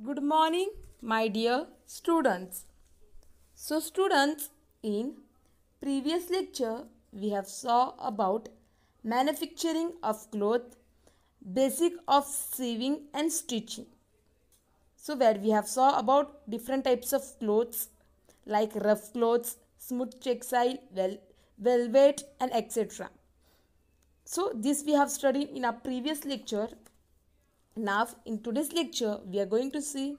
Good morning, my dear students. So, students, in previous lecture we have saw about manufacturing of cloth, basic of sewing and stitching. So, where we have saw about different types of clothes like rough clothes, smooth textile, vel- velvet, and etc. So, this we have studied in our previous lecture Now, in today's lecture, we are going to see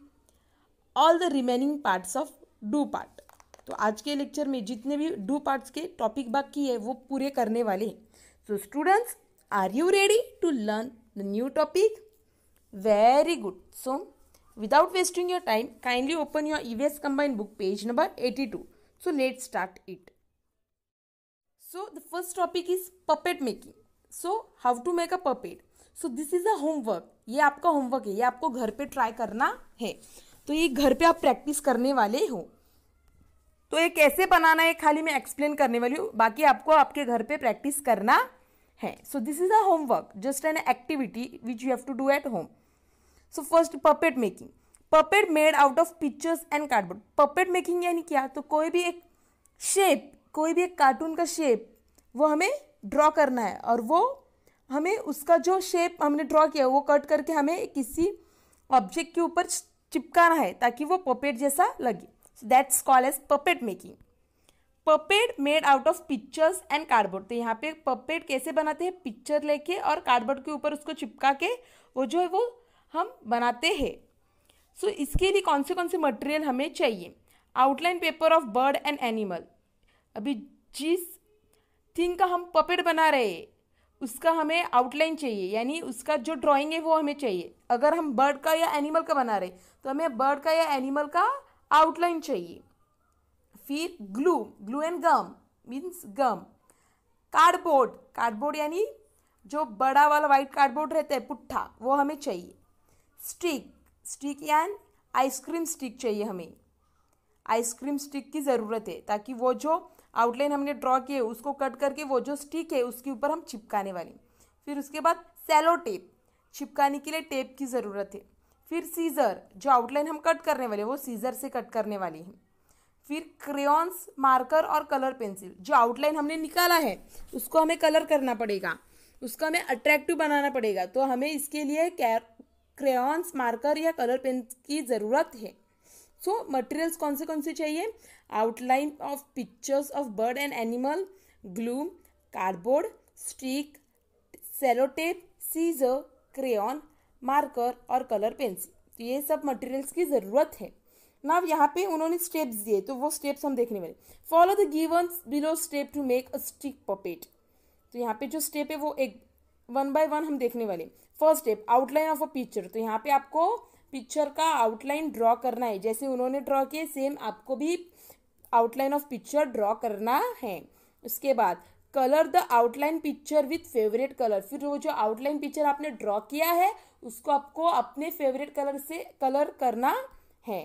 all the remaining parts of do part. तो आज के lecture में जितने भी do parts के topic बाकी है वो पूरे करने वाले हैं। So students are you ready to learn the new topic very good so without wasting your time kindly open your EVS combined book page number 82। So let start it so the first topic is puppet making so how to make a puppet so this is a homework ये आपका homework है। ये आपको घर पे try करना है। तो ये घर पे आप प्रैक्टिस करने वाले हो। तो ये कैसे बनाना है, खाली मैं एक्सप्लेन करने वाली हूँ। बाकी आपको आपके घर पे प्रैक्टिस करना है। So this is a homework just an activity which you have to do at home so first puppet making puppet made out of pictures and cardboard puppet making यानी क्या? तो कोई भी एक शेप कोई भी एक कार्टून का शेप वो हमें ड्रॉ करना है। और वो हमें उसका जो शेप हमने ड्रॉ किया वो कट करके हमें किसी ऑब्जेक्ट के ऊपर चिपकाना है ताकि वो पपेट जैसा लगे। That's call as puppet making puppet made out of pictures and cardboard तो यहाँ पे पपेट कैसे बनाते हैं? पिक्चर लेके और कार्डबोर्ड के ऊपर उसको चिपका के वो जो है वो हम बनाते हैं। सो so, इसके लिए कौन से कौन से मटेरियल हमें चाहिए? Outline paper of bird and animal अभी जिस थिंग का हम पपेट बना रहे हैं उसका हमें आउटलाइन चाहिए, यानी उसका जो ड्राइंग है वो हमें चाहिए। अगर हम बर्ड का या एनिमल का बना रहे तो हमें बर्ड का या एनिमल का आउटलाइन चाहिए। फिर glue glue and gum means gum cardboard cardboard यानी जो बड़ा वाला वाइट कार्डबोर्ड रहता है, पुट्ठा, वो हमें चाहिए। स्टिक स्टिक यान आइसक्रीम स्टिक चाहिए हमें। आइसक्रीम स्टिक की ज़रूरत है, ताकि वो जो आउटलाइन हमने ड्रॉ किए उसको कट करके वो जो स्टिक है उसके ऊपर हम चिपकाने वाले। फिर उसके बाद सेलो टेप चिपकाने के लिए टेप की ज़रूरत है। फिर सीज़र जो आउटलाइन हम कट करने वाले वो सीज़र से कट करने वाले हैं। फिर क्रेयॉन्स मार्कर और कलर पेंसिल जो आउटलाइन हमने निकाला है उसको हमें कलर करना पड़ेगा। उसको हमें अट्रैक्टिव बनाना पड़ेगा। तो हमें इसके लिए क्रेयॉन्स मार्कर या कलर पेन की ज़रूरत है। सो so, मटेरियल्स कौन से कौन से चाहिए? Outline of pictures of bird and animal glue cardboard stick sellotape scissor crayon marker और कलर पेंसिल तो ये सब मटेरियल्स की ज़रूरत है। ना यहाँ पे उन्होंने स्टेप्स दिए तो वो स्टेप्स हम देखने वाले follow the given below step to make a stick puppet तो यहाँ पे जो स्टेप है, वो एक वन बाय वन हम देखने वाले first step outline of a picture तो यहाँ पे आपको पिक्चर का आउटलाइन ड्रॉ करना है। जैसे उन्होंने ड्रॉ किए सेम आपको भी आउटलाइन ऑफ़ पिक्चर ड्रॉ करना है। उसके बाद colour the outline picture with favourite colour फिर वो जो आउटलाइन पिक्चर आपने ड्रॉ किया है उसको आपको अपने फेवरेट कलर से कलर करना है।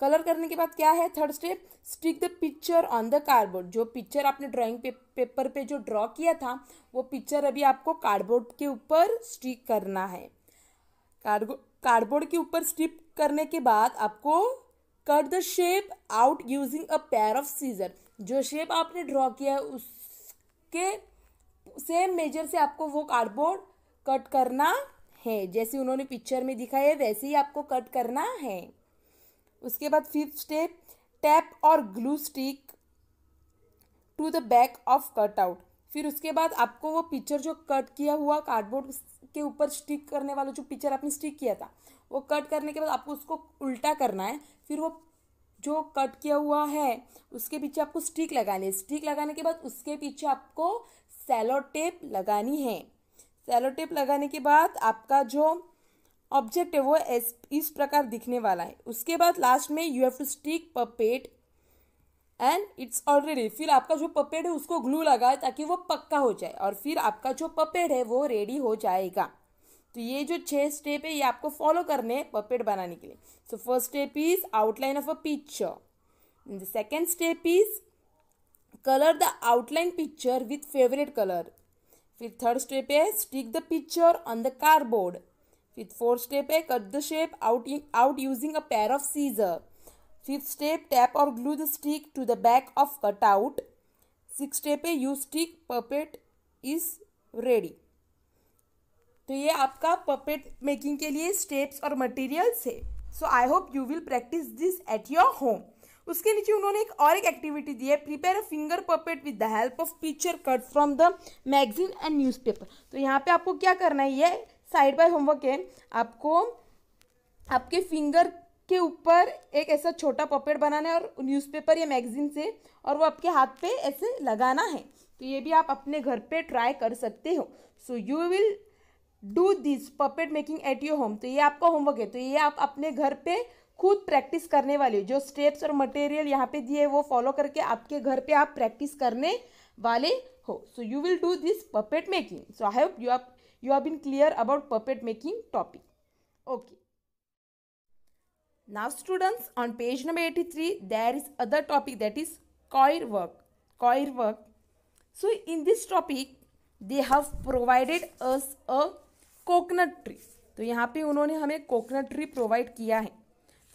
कलर करने के बाद क्या है? Third step stick the picture on the cardboard जो पिक्चर आपने ड्राइंग पे, पेपर पे जो ड्रॉ किया था वो पिक्चर अभी आपको कार्डबोर्ड के ऊपर स्टिक करना है। कार्डबोर्ड के ऊपर स्टिक करने के बाद आपको cut the shape out using a pair of scissor जो शेप आपने ड्रॉ किया है, उसके सेम मेजर से आपको वो कार्डबोर्ड कट करना है। जैसे उन्होंने पिक्चर में दिखाया है, वैसे ही आपको कट करना है। उसके बाद फिफ्थ स्टेप टैप और glue stick to the back of cut out फिर उसके बाद आपको वो पिक्चर जो कट किया हुआ कार्डबोर्ड के ऊपर स्टिक करने वाला जो पिक्चर आपने स्टिक किया था, वो कट करने के बाद आपको उसको उल्टा करना है। फिर वो जो कट किया हुआ है, उसके पीछे आपको स्टिक लगानी है। स्टिक लगाने के बाद उसके पीछे आपको सेलो टेप लगानी है। सेलो टेप लगाने के बाद आपका जो ऑब्जेक्ट है वो इस इस प्रकार दिखने वाला है। उसके बाद लास्ट में you have to stick puppet and it's already फिर आपका जो पपेट है उसको ग्लू लगाए ताकि वो पक्का हो जाए और फिर आपका जो पपेट है वो रेडी हो जाएगा। तो ये जो छह स्टेप है, ये आपको फॉलो करने हैं पपेट बनाने के लिए। So first step is outline of a picture the second step is colour the outline picture with favourite colour फिर थर्ड स्टेप है stick the picture on the cardboard फिर फोर्थ स्टेप है cut the shape out out using a pair of scissor fifth step tape और glue the stick to the back of cut out six step है you stick puppet is ready तो ये आपका puppet making के लिए steps और materials है. So I hope you will practice this at your home उसके नीचे उन्होंने एक और एक एक्टिविटी दी है. Prepare a finger puppet with the help of picture cut from the magazine and newspaper तो यहाँ पे आपको क्या करना है? ये साइड बाय होमवर्क है. आपको आपके फिंगर के ऊपर एक ऐसा छोटा पपेट बनाना है और न्यूज़पेपर या मैगजीन से और वो आपके हाथ पे ऐसे लगाना है. तो ये भी आप अपने घर पे ट्राई कर सकते हो. So you will do this puppet making at your home तो ये आपका होमवर्क है। तो ये आप अपने घर पे खुद प्रैक्टिस करने वाले हो। जो स्टेप्स और मटेरियल यहाँ पे दिए वो फॉलो करके आपके घर पे आप प्रैक्टिस करने वाले हो। So you will do this puppet making so I hope you are you are been clear about puppet making topic okay now students on page number eighty three there is other topic that is coir work coir work so in this topic they have provided us a coconut tree. तो यहाँ पे उन्होंने हमें coconut tree provide किया है।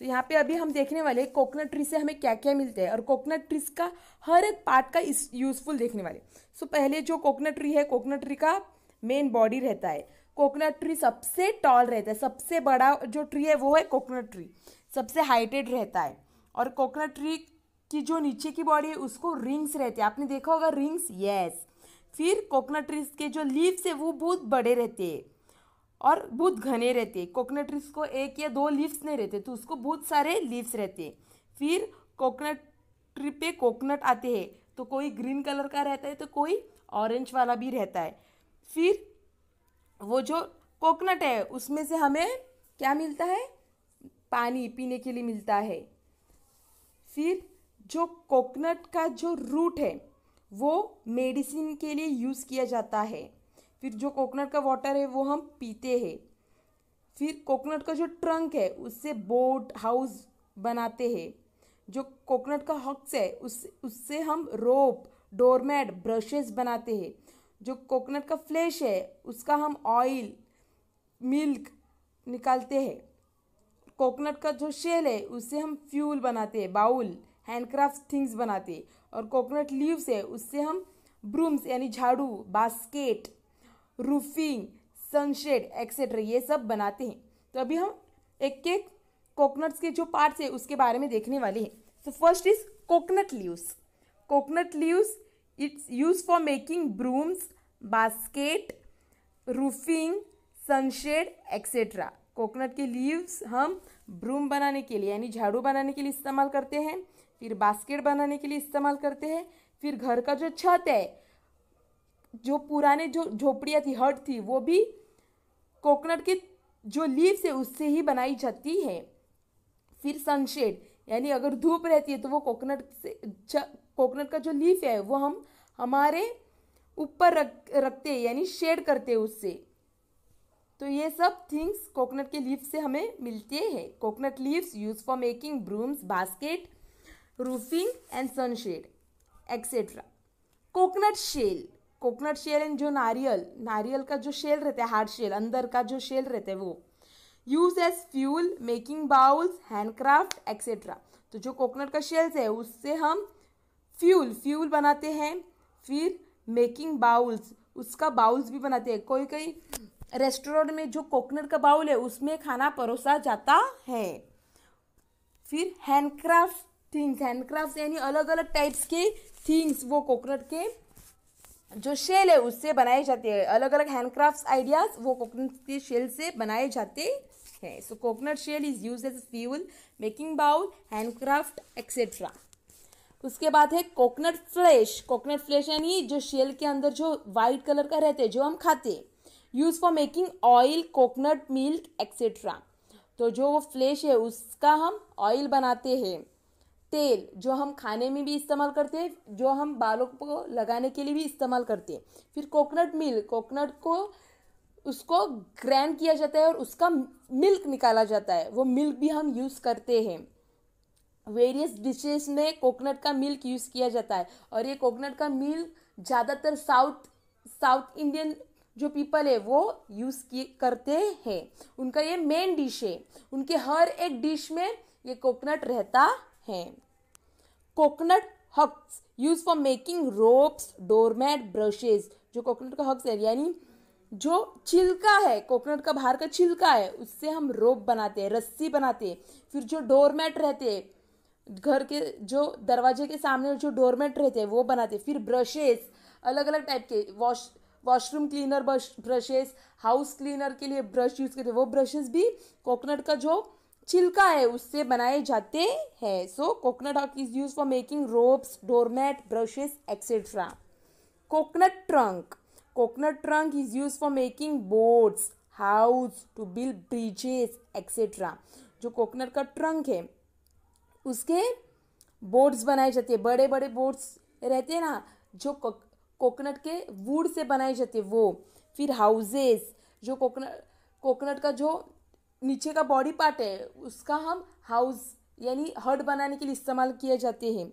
तो यहाँ पे अभी हम देखने वाले हैं कोकोनट ट्री से हमें क्या क्या मिलता है और कोकोनट ट्रीज का हर एक पार्ट का इस यूजफुल देखने वाले सो पहले जो कोकोनट ट्री है कोकोनट ट्री का मेन बॉडी रहता है। कोकोनट ट्री सबसे टॉल रहता है, सबसे बड़ा जो ट्री है वो है कोकोनट ट्री सबसे हाइटेड रहता है। और कोकोनट ट्री की जो नीचे की बॉडी है, उसको रिंग्स रहते हैं। आपने देखा होगा रिंग्स यस फिर कोकोनट ट्रीज के जो लीव्स है, वो बहुत बड़े रहते हैं। और बहुत घने रहते हैं। कोकोनट ट्रीज को एक या दो लीव्स नहीं रहते तो उसको बहुत सारे लीव्स रहते हैं। फिर कोकोनट ट्री पे कोकोनट आते हैं तो कोई ग्रीन कलर का रहता है तो कोई ऑरेंज वाला भी रहता है। फिर वो जो कोकोनट है, उसमें से हमें क्या मिलता है? पानी पीने के लिए मिलता है। फिर जो कोकोनट का जो रूट है, वो मेडिसिन के लिए यूज़ किया जाता है। फिर जो कोकोनट का वाटर है, वो हम पीते हैं। फिर कोकोनट का जो ट्रंक है, उससे बोट हाउस बनाते हैं। जो कोकोनट का हक्स है, उस, उससे हम रोप डोरमेट ब्रशेस बनाते हैं। जो कोकोनट का फ्लेश है, उसका हम ऑयल मिल्क निकालते हैं। कोकोनट का जो शेल है, उससे हम फ्यूल बनाते हैं बाउल हैंडक्राफ्ट थिंग्स बनाते हैं। और कोकोनट लीव्स है, उससे हम ब्रूम्स यानी झाड़ू बास्केट रूफिंग सनशेड एक्सेट्रा ये सब बनाते हैं। तो अभी हम एक एक कोकोनट्स के जो पार्ट्स है, उसके बारे में देखने वाले हैं। तो first is coconut leaves coconut leaves it's use for making brooms basket roofing sunshade etcetera coconut के लीव्स हम ब्रूम बनाने के लिए, यानी झाड़ू बनाने के लिए इस्तेमाल करते हैं, फिर बास्केट बनाने के लिए इस्तेमाल करते हैं, फिर घर का जो छत है जो पुराने जो झोपड़ियाँ थी, हट थी, वो भी कोकोनट के जो लीव्स है, उससे ही बनाई जाती है। फिर सनशेड, यानी अगर धूप रहती है तो वो कोकोनट से कोकोनट का जो लीफ है, वो हम, हमारे ऊपर रख, रखते हैं, यानी शेड करते हैं उससे। तो ये सब थिंग्स कोकोनट के लीव्स से हमें मिलते हैं। Coconut leaves use for making brooms basket roofing and sunshade etcetera coconut shell coconut shell and जो नारियल नारियल का जो शेल रहता है हार्ड शेल अंदर का जो शेल रहता है वो use as fuel making bowls handcraft etcetera तो जो कोकोनट का शेल्स है, उससे हम फ्यूल फ्यूल बनाते हैं, फिर मेकिंग बाउल्स उसका बाउल्स भी बनाते हैं। कोई कोई रेस्टोरेंट में जो कोकोनट का बाउल है, उसमें खाना परोसा जाता है। फिर हैंडक्राफ्ट थिंग्स हैंडक्राफ्ट यानी अलग अलग टाइप्स के थिंग्स वो कोकोनट के जो शेल है, उससे बनाए जाते हैं। अलग अलग हैंडक्राफ्ट आइडियाज़ वो कोकोनट के शेल से बनाए जाते हैं। So coconut shell is use as fuel making bowl handcraft etcetera उसके बाद है कोकोनट फ्लेश कोकोनट फ्लेश यानी जो शेल के अंदर जो वाइट कलर का रहते हैं, जो हम खाते हैं। Use for making oil coconut milk etcetera तो जो वो फ्लेश है, उसका हम ऑयल बनाते हैं। तेल जो हम खाने में भी इस्तेमाल करते हैं, जो हम बालों को लगाने के लिए भी इस्तेमाल करते हैं। फिर कोकोनट मिल्क कोकोनट को उसको ग्रैंड किया जाता है और उसका मिल्क निकाला जाता है। वो मिल्क भी हम यूज़ करते हैं। वेरियस डिशेस में कोकोनट का मिल्क यूज़ किया जाता है। और ये कोकोनट का मिल्क ज़्यादातर साउथ साउथ इंडियन जो पीपल है, वो यूज़ किए, करते हैं। उनका ये मेन डिश है। उनके हर एक डिश में ये कोकोनट रहता है। Coconut husks use for making ropes doormat brushes जो कोकोनट का हक्स है, यानी जो छिलका है कोकोनट का बाहर का छिलका है, उससे हम रोप बनाते हैं, रस्सी बनाते हैं। फिर जो डोरमेट रहते हैं, घर के जो दरवाजे के सामने जो डोरमेट रहते हैं, वो बनाते फिर ब्रशेस अलग अलग टाइप के wash washroom cleaner brushes house cleaner के लिए ब्रश यूज़ करते हैं। वो ब्रशेस भी कोकोनट का जो छिलका है, उससे बनाए जाते हैं। So coconut husk is use for making ropes doormat brushes etcetera coconut trunk coconut trunk is use for making boats house to build bridges etcetera जो कोकोनट का ट्रंक है, उसके बोट्स बनाए जाते हैं। बड़े बड़े बोट्स रहते हैं ना, जो कोकोनट के वुड से बनाए जाते वो। फिर हाउजेस जो कोकोनट कोकोनट का जो नीचे का बॉडी पार्ट है, उसका हम हाउस यानी हट बनाने के लिए इस्तेमाल किए जाते हैं।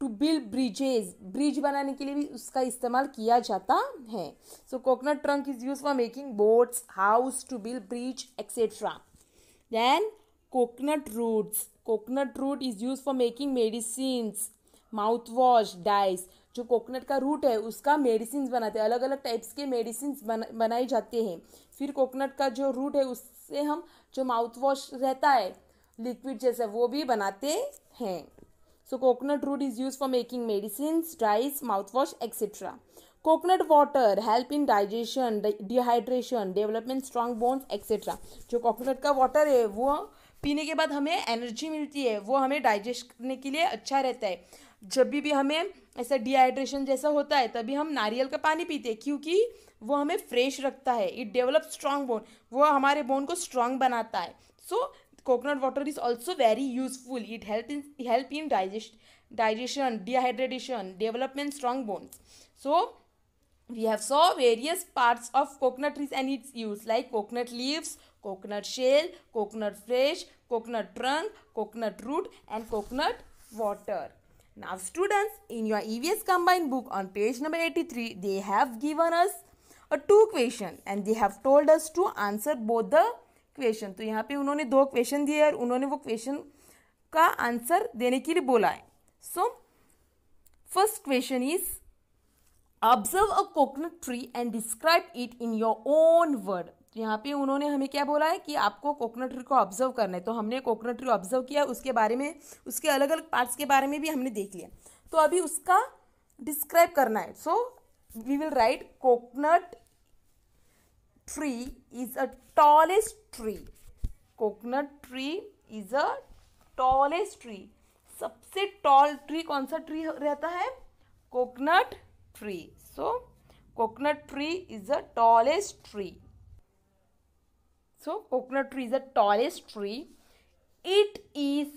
टू बिल्ड ब्रिजेज ब्रिज बनाने के लिए भी उसका इस्तेमाल किया जाता है। So coconut trunk is use for making boats house to build bridge etcetera then coconut roots coconut root is use for making medicine mouth wash dyes जो कोकोनट का रूट है, उसका मेडिसिन बनाते हैं। अलग अलग टाइप्स के मेडिसिन बना बनाए जाते हैं। फिर कोकोनट का जो रूट है, उससे हम जो माउथ वॉश रहता है लिक्विड जैसा, वो भी बनाते हैं। So coconut root is use for making medicine dyes mouth wash etcetera coconut water help in digestion dehydration development strong bones etcetera जो कोकोनट का वाटर है, वो पीने के बाद हमें एनर्जी मिलती है, वो हमें डाइजेस्ट करने के लिए अच्छा रहता है। जब भी, भी हमें ऐसा डिहाइड्रेशन जैसा होता है तभी हम नारियल का पानी पीते हैं क्योंकि वो हमें फ्रेश रखता है। इट डेवलप स्ट्रांग बोन वो हमारे बोन को स्ट्रांग बनाता है। So coconut water is also very useful it help in help in digest digestion dehydration development strong bones so we have saw various parts of coconut trees and its use like coconut leaves coconut shell coconut flesh coconut trunk coconut root and coconut water. Now students, in your EVS combined book on page number 83, they have given us a two question and they have told us to answer both the question तो यहाँ पे उन्होंने दो question दिए और उन्होंने वो question का आंसर देने के लिए बोला है so first question is observe a coconut tree and describe it in your own word तो यहाँ पे उन्होंने हमें क्या बोला है कि आपको कोकोनट ट्री को ऑब्ज़र्व करना है। तो हमने कोकोनट ट्री ऑब्ज़र्व किया, उसके बारे में, उसके अलग अलग पार्ट्स के बारे में भी हमने देख लिया। तो अभी उसका डिस्क्राइब करना है। So we will write coconut tree is a tallest tree coconut tree is a tallest tree सबसे टॉल ट्री कौन सा ट्री रहता है? Coconut tree so coconut tree is a tallest tree So, coconut tree is the tallest tree. It is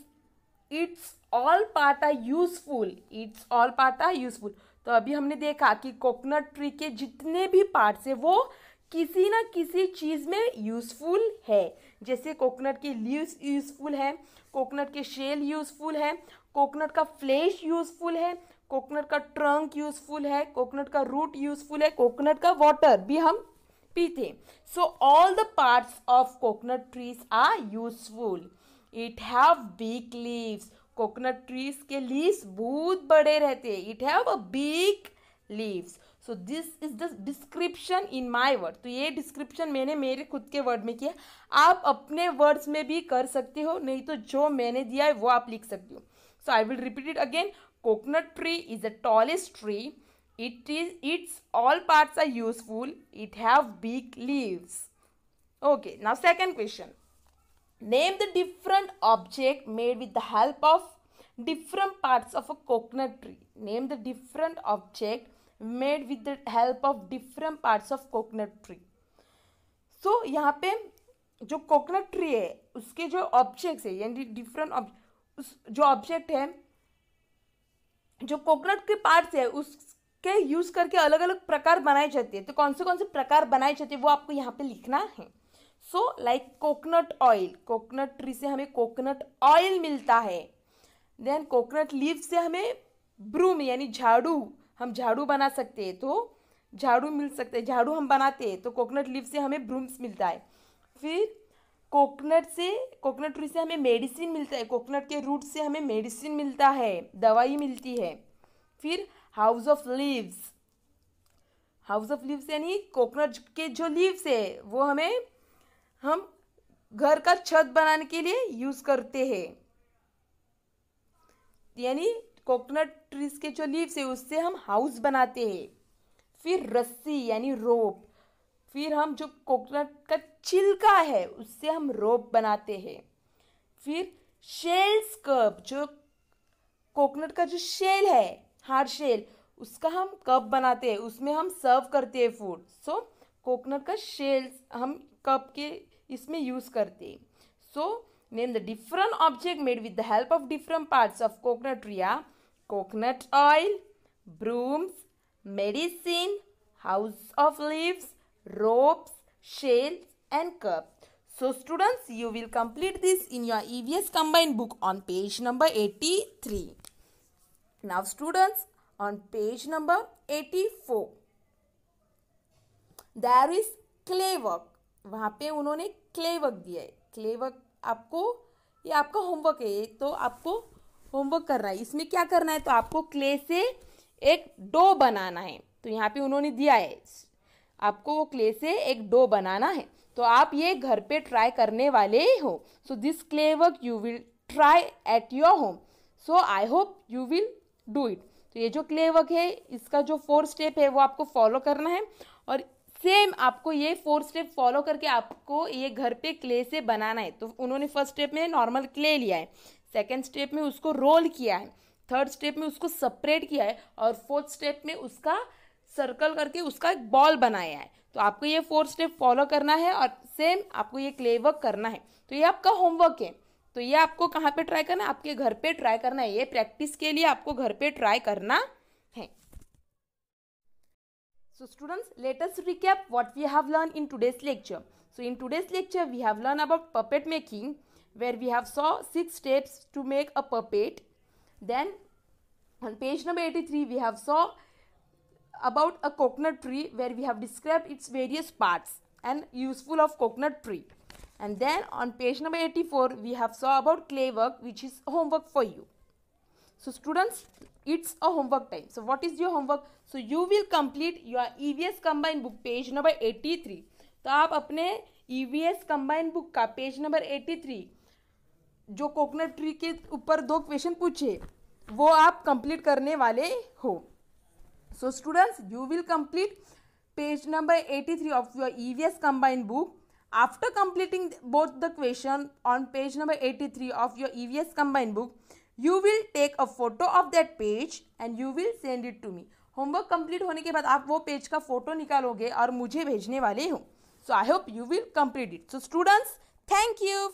part are useful. Its all part are useful. तो अभी हमने देखा कि कोकोनट ट्री के जितने भी पार्ट्स है, वो किसी ना किसी चीज़ में यूज़फुल है जैसे कोकोनट के लीव्स यूज़फुल है कोकोनट के शेल यूज़फुल है कोकोनट का फ्लेश यूज़फुल है कोकोनट का ट्रंक यूज़फुल है कोकोनट का रूट यूज़फुल है कोकोनट का वाटर भी हम पीते so all the parts of coconut trees are useful it have big leaves coconut trees के लीव्स बहुत बड़े रहते हैं। It have a big leaves so this is the description in my word तो ये डिस्क्रिप्शन मैंने मेरे खुद के वर्ड में किया। आप अपने वर्ड्स में भी कर सकते हो, नहीं तो जो मैंने दिया है वो आप लिख सकते हो। So I will repeat it again coconut tree is the tallest tree it is its all parts are useful it have big leaves okay now second question name the different object made with the help of different parts of a coconut tree name the different object made with the help of different parts of coconut tree so यहाँ पे जो coconut tree है उसके जो objects है यानी different उस जो ऑब्जेक्ट है जो कोकोनट के पार्ट्स है उस के यूज़ करके अलग अलग प्रकार बनाए जाते हैं। तो कौन से कौन से प्रकार बनाए जाते हैं, वो आपको यहाँ पे लिखना है। So like coconut oil coconut tree से हमें कोकोनट ऑयल मिलता है। देन कोकोनट लीव से हमें ब्रूम यानी झाड़ू, हम झाड़ू बना सकते हैं। तो झाड़ू मिल सकते हैं, झाड़ू हम बनाते हैं तो कोकोनट लीव से हमें ब्रूम्स मिलता है। फिर कोकोनट से कोकोनट ट्री से हमें मेडिसिन मिलता है। कोकोनट के रूट से हमें मेडिसिन मिलता है, दवाई मिलती है। फिर house of leaves house of leaves यानी कोकोनट के जो लीव्स है, वो हमें हम घर का छत बनाने के लिए यूज़ करते हैं। यानी कोकोनट ट्रीज के जो लीव्स है, उससे हम हाउस बनाते हैं। फिर रस्सी यानी रोप फिर हम जो कोकोनट का छिलका है, उससे हम रोप बनाते हैं। फिर शेल्स कप जो कोकोनट का जो शेल है हार्ड शेल उसका हम कप बनाते हैं उसमें हम सर्व करते हैं फ़ूड सो कोकोनट का शेल्स हम कप के इसमें यूज़ करते हैं so name the different object made with the help of different parts of coconut Riya coconut oil brooms medicine house of leaves ropes, shells and cup. So students, you will complete this in your EVS combined book on page number 83. Now students, on page number 84, there is clay work. वहाँ पे उन्होंने clay work दिया है। Clay work आपको ये आपका homework है। तो आपको होमवर्क करना है। इसमें क्या करना है? तो आपको क्ले से एक डो बनाना है। तो यहाँ पे उन्होंने दिया है। आपको वो क्ले से एक डो बनाना है। तो आप ये घर पे ट्राई करने वाले हो। So this clay work you will try at your home so I hope you will do it. तो ये जो क्ले वर्क है, इसका जो फोर स्टेप है, वो आपको फॉलो करना है। और सेम आपको ये फोर स्टेप फॉलो करके आपको ये घर पे क्ले से बनाना है। तो उन्होंने फ़र्स्ट स्टेप में नॉर्मल क्ले लिया है, सेकेंड स्टेप में उसको रोल किया है, थर्ड स्टेप में उसको सेपरेट किया है, और फोर्थ स्टेप में उसका सर्कल करके उसका एक बॉल बनाया है। तो आपको ये फोर स्टेप फॉलो करना है और सेम आपको ये क्ले वर्क करना है। तो ये आपका होमवर्क है। तो ये आपको कहाँ पे ट्राई करना है? आपके घर पे ट्राई करना है। ये प्रैक्टिस के लिए आपको घर पे ट्राई करना है। So students latest recap what we have learn in today's lecture so in today's lecture we have learn about puppet making where we have saw six steps to make a puppet then page number eighty we have saw about a coconut tree where we have describe its various parts and useful of coconut tree And then on page number 84 we have saw about clay work which is homework for you. So students it's a homework time. So what is your homework? So you will complete your EVS combined book page number 83. तो आप अपने EVS combined book का page number 83 जो coconut tree के ऊपर दो question पूछे वो आप कंप्लीट करने वाले हो So students, you will complete page number 83 of your EVS combined book. After completing both the question on page number 83 of your EVS combined book, you will take a photo of that page and you will send it to me. Homework complete होने के बाद आप वो page का photo निकालोगे और मुझे भेजने वाले हो so I hope you will complete it so students thank you